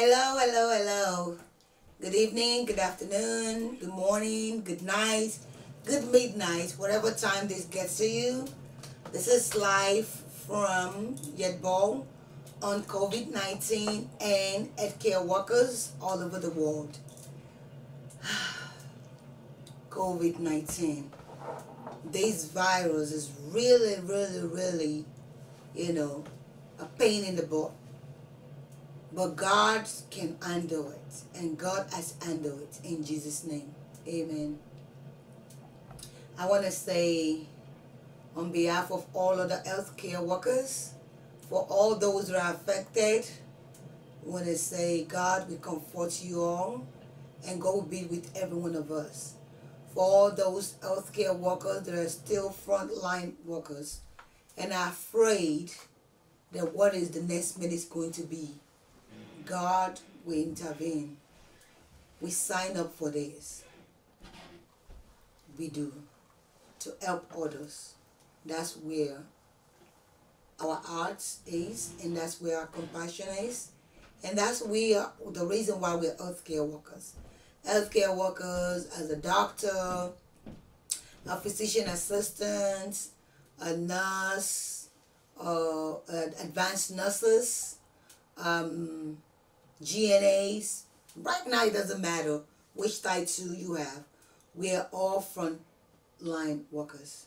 Hello, hello, hello. Good evening, good afternoon, good morning, good night, good midnight, whatever time this gets to you. This is live from YetBol on COVID-19 and healthcare workers all over the world. COVID-19. This virus is really, really, really, you know, a pain in the butt. But God can handle it. And God has handled it in Jesus' name. Amen. I want to say on behalf of all of the healthcare workers, for all those that are affected, I want to say, God, we comfort you all and go be with every one of us. For all those healthcare workers that are still frontline workers and are afraid that what is the next minute is going to be. God will intervene. We sign up for this. We do. To help others. That's where our heart is, and that's where our compassion is. And that's where the reason why we're healthcare workers. Healthcare workers as a doctor, a physician assistant, a nurse, uh, advanced nurses, um, GNAs. Right now, it doesn't matter which title you have. We are all frontline workers.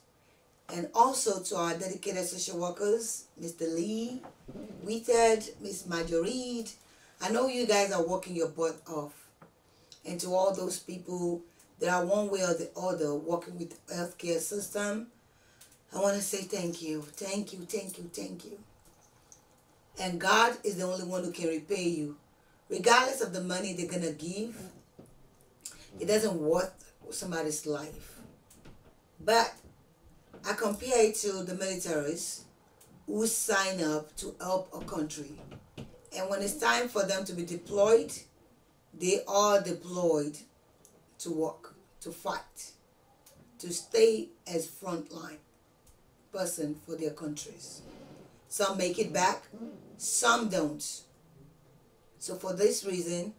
And also to our dedicated social workers, Mr. Lee, Wheated, Miss Marjorie. I know you guys are working your butt off. And to all those people that are one way or the other working with the healthcare system, I want to say thank you. Thank you, thank you, thank you. And God is the only one who can repay you regardless of the money they're to give, it doesn't worth somebody's life. But I compare it to the militaries who sign up to help a country. And when it's time for them to be deployed, they are deployed to work, to fight, to stay as frontline person for their countries. Some make it back, some don't. So for this reason,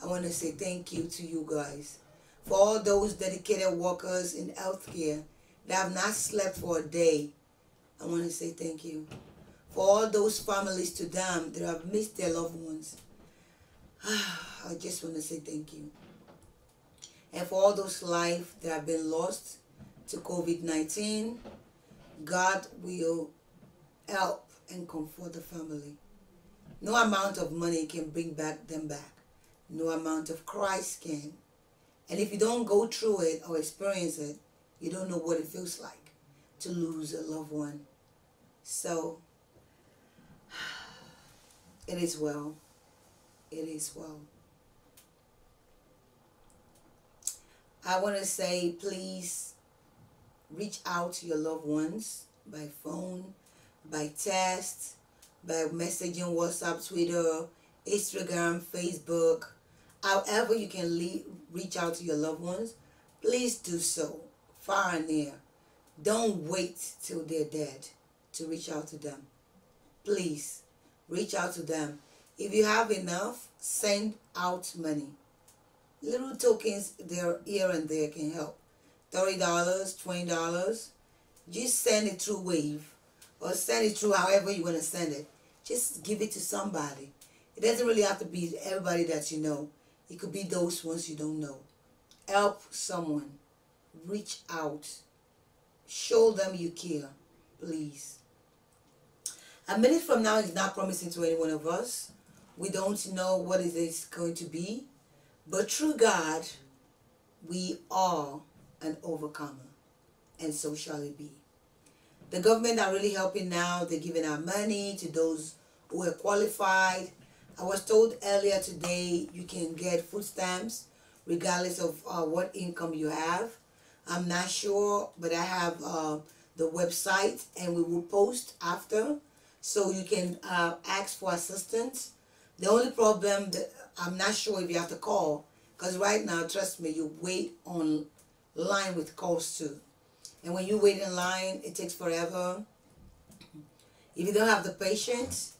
I want to say thank you to you guys. For all those dedicated workers in healthcare that have not slept for a day, I want to say thank you. For all those families to them that have missed their loved ones, I just want to say thank you. And for all those lives that have been lost to COVID-19, God will help and comfort the family. No amount of money can bring back them back. No amount of Christ can. And if you don't go through it or experience it, you don't know what it feels like to lose a loved one. So, it is well. It is well. I want to say, please reach out to your loved ones by phone, by text, by messaging WhatsApp, Twitter, Instagram, Facebook, however you can reach out to your loved ones, please do so, far and near. Don't wait till they're dead to reach out to them. Please, reach out to them. If you have enough, send out money. Little tokens there here and there can help. $30, $20. Just send it through Wave or send it through however you want to send it. Just give it to somebody. It doesn't really have to be everybody that you know. It could be those ones you don't know. Help someone. Reach out. Show them you care. Please. A minute from now is not promising to any one of us. We don't know what it is going to be. But through God, we are an overcomer. And so shall it be. The government are really helping now. They're giving our money to those who are qualified. I was told earlier today you can get food stamps regardless of uh, what income you have. I'm not sure, but I have uh, the website and we will post after so you can uh, ask for assistance. The only problem that I'm not sure if you have to call because right now, trust me, you wait on line with calls too. And when you wait in line, it takes forever. If you don't have the patience,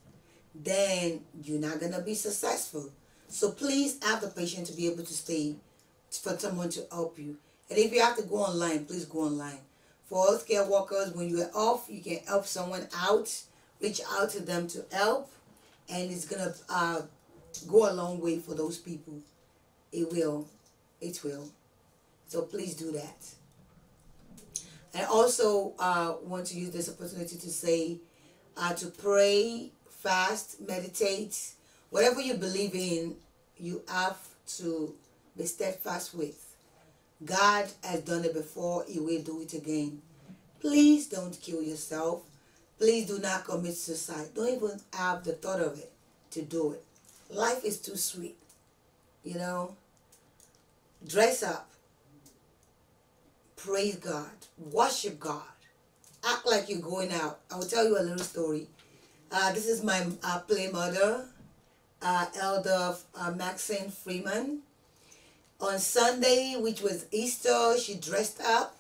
then you're not going to be successful. So please have the patience to be able to stay for someone to help you. And if you have to go online, please go online. For healthcare workers, when you are off, you can help someone out, reach out to them to help, and it's gonna uh, go a long way for those people. It will, it will. So please do that. I also uh, want to use this opportunity to say uh, to pray, fast, meditate, whatever you believe in, you have to be steadfast with. God has done it before, He will do it again. Please don't kill yourself. Please do not commit suicide. Don't even have the thought of it to do it. Life is too sweet. You know, dress up, praise God, worship God, act like you're going out. I will tell you a little story. Uh, this is my uh, play mother, uh, Elder uh, Maxine Freeman. On Sunday, which was Easter, she dressed up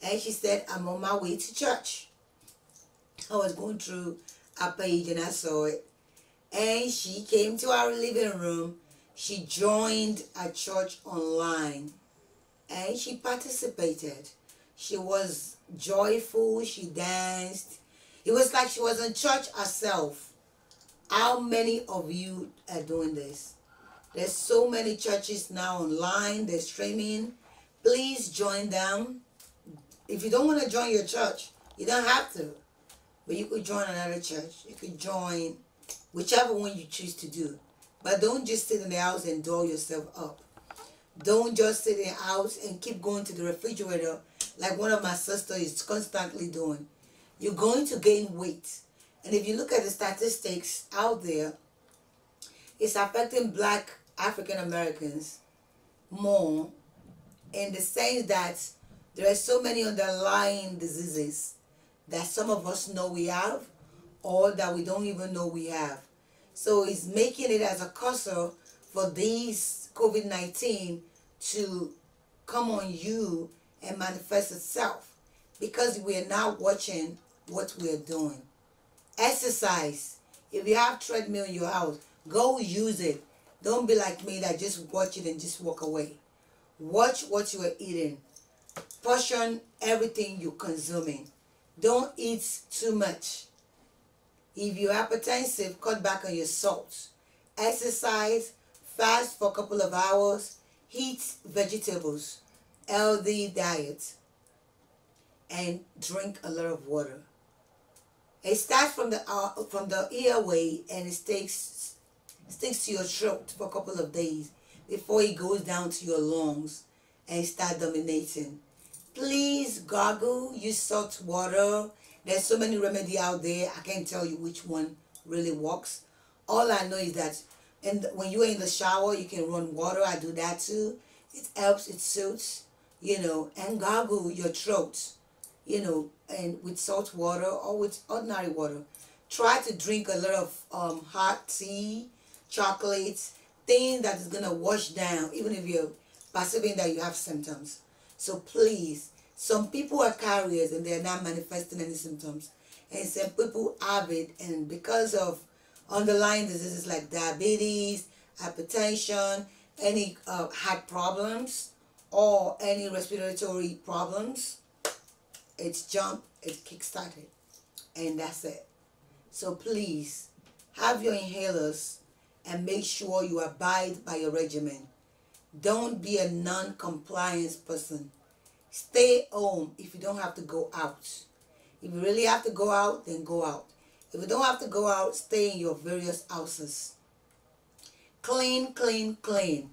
and she said, I'm on my way to church. I was going through a page and I saw it. And she came to our living room. She joined a church online and she participated. She was joyful, she danced. It was like she was in church herself. How many of you are doing this? There's so many churches now online, they're streaming. Please join them. If you don't want to join your church, you don't have to. But you could join another church. You could join whichever one you choose to do. But don't just sit in the house and doll yourself up. Don't just sit in the house and keep going to the refrigerator like one of my sisters is constantly doing. You're going to gain weight. And if you look at the statistics out there, it's affecting black African Americans more in the sense that there are so many underlying diseases that some of us know we have or that we don't even know we have. So it's making it as a causer for these COVID-19 to come on you and manifest itself because we are now watching what we are doing. Exercise. If you have treadmill in your house, go use it. Don't be like me that just watch it and just walk away. Watch what you are eating. Portion everything you're consuming. Don't eat too much. If you're hypertensive, cut back on your salt. Exercise, fast for a couple of hours, Heat vegetables, healthy diet, and drink a lot of water. It starts from the uh, from the airway and it sticks sticks to your throat for a couple of days before it goes down to your lungs and start dominating. Please gargle, use salt water. There's so many remedy out there. I can't tell you which one really works. All I know is that and when you're in the shower, you can run water. I do that too. It helps, it suits, you know, and gargle your throat, you know, and with salt water or with ordinary water. Try to drink a lot of um, hot tea, chocolates, things that is going to wash down, even if you're perceiving that you have symptoms. So please, some people are carriers and they're not manifesting any symptoms. And some people have it and because of underlying diseases like diabetes, hypertension, any uh, heart problems, or any respiratory problems, it's jump, it's kick-started, and that's it. So please, have your inhalers and make sure you abide by your regimen. Don't be a non-compliance person. Stay home if you don't have to go out. If you really have to go out, then go out. If you don't have to go out, stay in your various houses. Clean, clean, clean.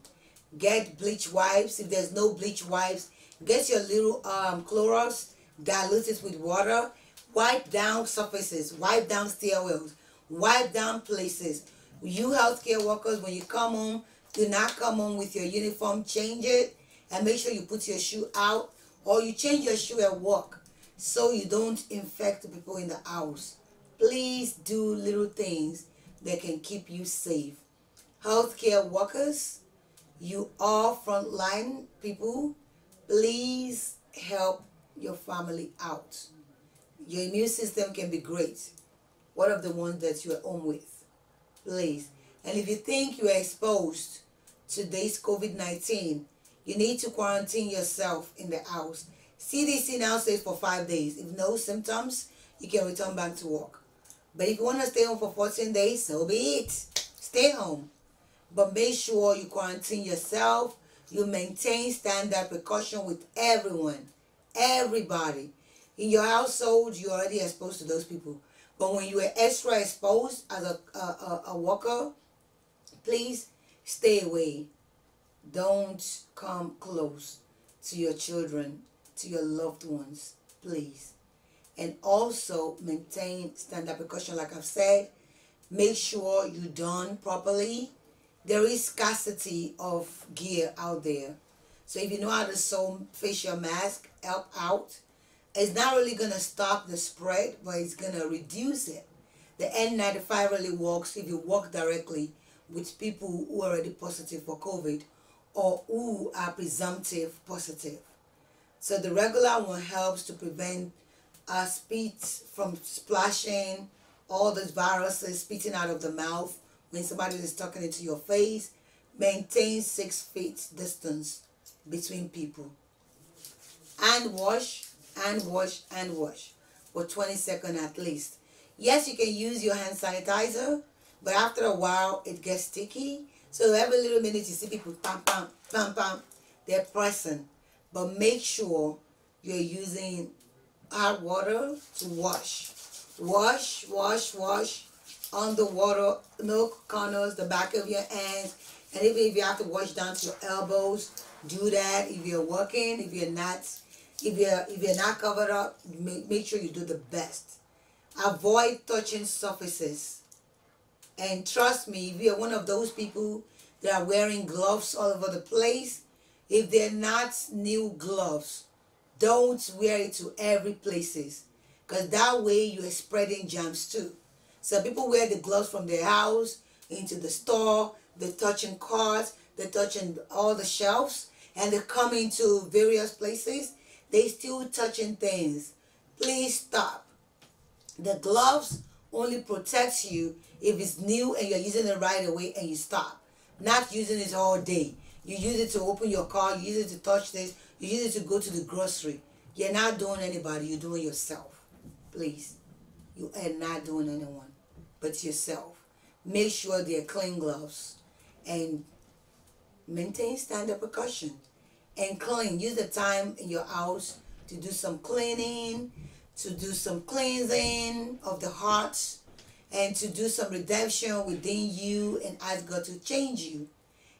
Get bleach wipes. If there's no bleach wipes, get your little um, Clorox, dilute it with water. Wipe down surfaces. Wipe down stairwells. Wipe down places. You healthcare workers, when you come home, do not come home with your uniform. Change it and make sure you put your shoe out or you change your shoe at work so you don't infect people in the house. Please do little things that can keep you safe. Healthcare workers, you are frontline people. Please help your family out. Your immune system can be great. One of the ones that you're home with. Please. And if you think you are exposed to this COVID 19, you need to quarantine yourself in the house. CDC now says for five days. If no symptoms, you can return back to work. But if you want to stay home for 14 days, so be it. Stay home. But make sure you quarantine yourself. You maintain standard precaution with everyone. Everybody. In your household, you're already exposed to those people. But when you are extra exposed as a, a, a, a worker, please stay away. Don't come close to your children, to your loved ones, please. And also maintain standard precaution, like I've said. Make sure you done properly. There is scarcity of gear out there. So if you know how to sew facial mask, help out. It's not really going to stop the spread, but it's going to reduce it. The N95 really works if you work directly with people who are already positive for COVID or who are presumptive positive. So the regular one helps to prevent uh, spit from splashing, all those viruses spitting out of the mouth when somebody is talking into your face. Maintain six feet distance between people. And wash, and wash, and wash for 20 seconds at least. Yes, you can use your hand sanitizer, but after a while it gets sticky. So every little minute you see people pam pam pam pam, they're pressing. But make sure you're using hot water to wash. Wash, wash, wash on the water, no corners, the back of your hands. And even if you have to wash down to your elbows, do that. If you're working, if you're not, if you're if you're not covered up, make, make sure you do the best. Avoid touching surfaces. And trust me, if you're one of those people that are wearing gloves all over the place, if they're not new gloves, don't wear it to every places. Because that way you are spreading germs too. So people wear the gloves from their house into the store, they're touching cars, they're touching all the shelves, and they're coming to various places. They still touching things. Please stop. The gloves only protects you if it's new and you're using it right away and you stop. Not using it all day. You use it to open your car, you use it to touch this, you it to go to the grocery. You're not doing anybody, you're doing yourself. Please. You are not doing anyone but yourself. Make sure they're clean gloves and maintain standard precaution and clean. Use the time in your house to do some cleaning, to do some cleansing of the heart, and to do some redemption within you and ask God to change you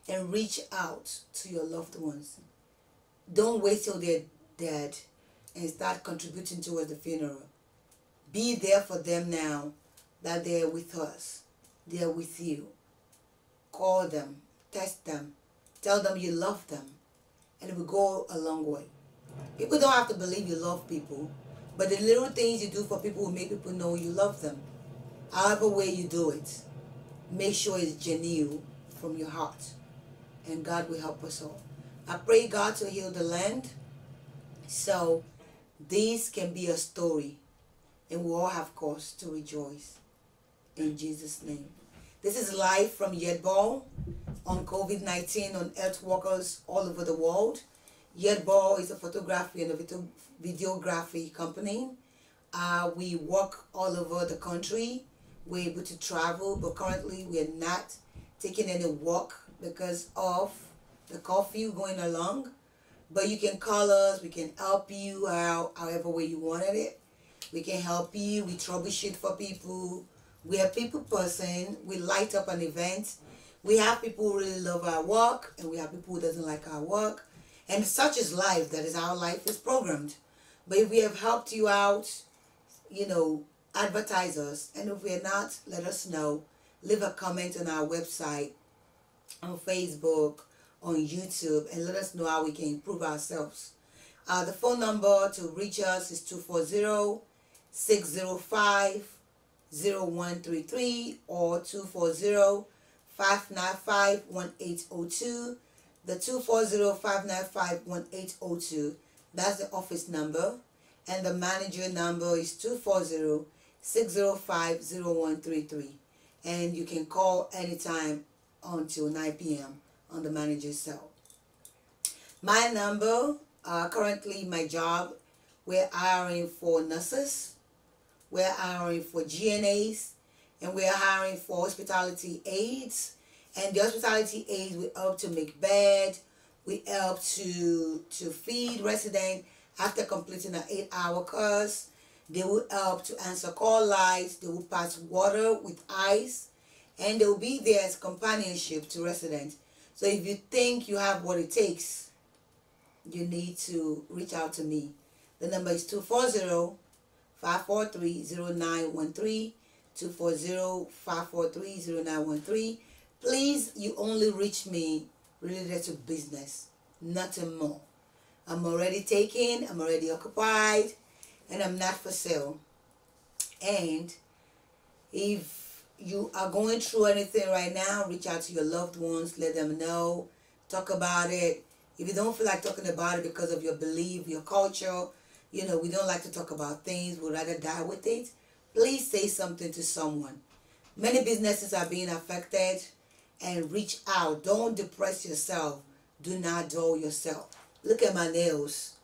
and reach out to your loved ones. Don't wait till they're dead and start contributing towards the funeral. Be there for them now that they're with us. They're with you. Call them, text them, tell them you love them, and it will go a long way. People don't have to believe you love people, but the little things you do for people will make people know you love them. However way you do it, make sure it's genuine from your heart, and God will help us all. I pray God to heal the land so this can be a story, and we all have cause to rejoice. In Jesus' name. This is live from YetBol on COVID-19 on health workers all over the world. YetBol is a photography and a video videography company. Uh, we work all over the country. We're able to travel, but currently we're not taking any work because of the curfew going along. But you can call us. We can help you out however way you wanted it. We can help you. We troubleshoot for people. We are people person. We light up an event. We have people who really love our work, and we have people who doesn't like our work. And such is life. That is how life is programmed. But if we have helped you out, you know, advertise us. And if we're not, let us know. Leave a comment on our website, on Facebook, on YouTube, and let us know how we can improve ourselves. Uh, the phone number to reach us is 240 605 0133 or 240 595 1802. The 240 595 1802, that's the office number. And the manager number is 240 605 0133. and you can call anytime until 9 p.m. on the manager's cell. My number, uh, currently my job, we're hiring for nurses, we're hiring for GNAs, and we're hiring for hospitality aides. And the hospitality aides we help to make bed, we help to to feed residents after completing an eight-hour course. They will help to answer call lights. They will pass water with ice, and they will be there as companionship to residents. So if you think you have what it takes, you need to reach out to me. The number is 240 543 0913. 240-543-0913. Please, you only reach me related to business, nothing more. I'm already taken, I'm already occupied, and I'm not for sale. And if you are going through anything right now, reach out to your loved ones, let them know, talk about it. If you don't feel like talking about it because of your belief, your culture, you know, we don't like to talk about things, we'd rather die with it please say something to someone. Many businesses are being affected and reach out. Don't depress yourself. Do not dull yourself. Look at my nails.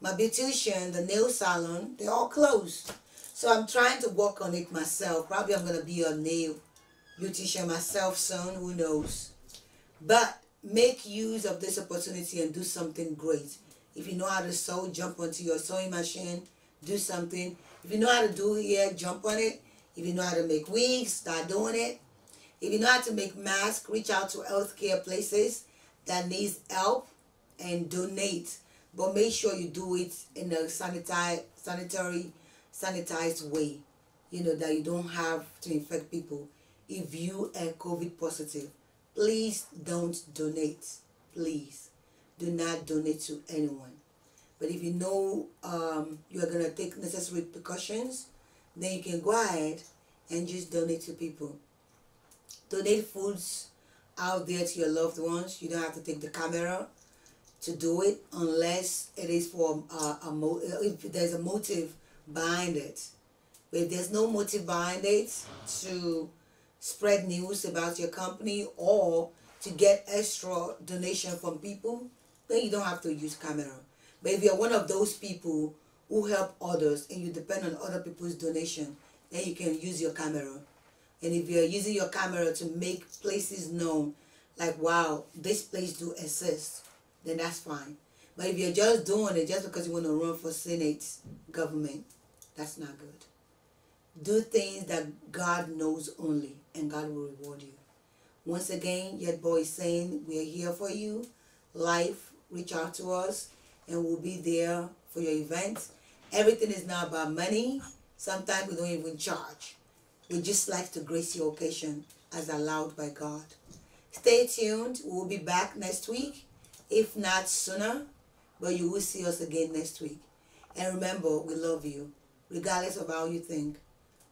My beautician, the nail salon, they're all closed. So I'm trying to work on it myself. Probably I'm going to be a nail beautician myself soon. Who knows? But make use of this opportunity and do something great. If you know how to sew, jump onto your sewing machine, do something. If you know how to do hair, jump on it. If you know how to make wigs, start doing it. If you know how to make masks, reach out to healthcare places that needs help and donate. But make sure you do it in a sanitary, sanitary, sanitized way. You know, that you don't have to infect people. If you are COVID positive, please don't donate. Please do not donate to anyone. But if you know um, you are going to take necessary precautions, then you can go ahead and just donate to people. Donate foods out there to your loved ones. You don't have to take the camera to do it unless it is for uh, a mo if there's a motive behind it. If there's no motive behind it to spread news about your company or to get extra donation from people, then you don't have to use camera. But if you're one of those people who help others and you depend on other people's donation, then you can use your camera. And if you're using your camera to make places known, like, wow, this place do exist, then that's fine. But if you're just doing it just because you want to run for Senate government, that's not good. Do things that God knows only, and God will reward you. Once again, Yet Boy is saying, we're here for you. Life, reach out to us and we'll be there for your events. Everything is now about money. Sometimes we don't even charge. We just like to grace your occasion as allowed by God. Stay tuned. We'll be back next week, if not sooner, but you will see us again next week. And remember, we love you. Regardless of how you think,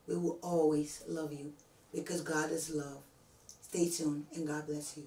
we will always love you because God is love. Stay tuned and God bless you.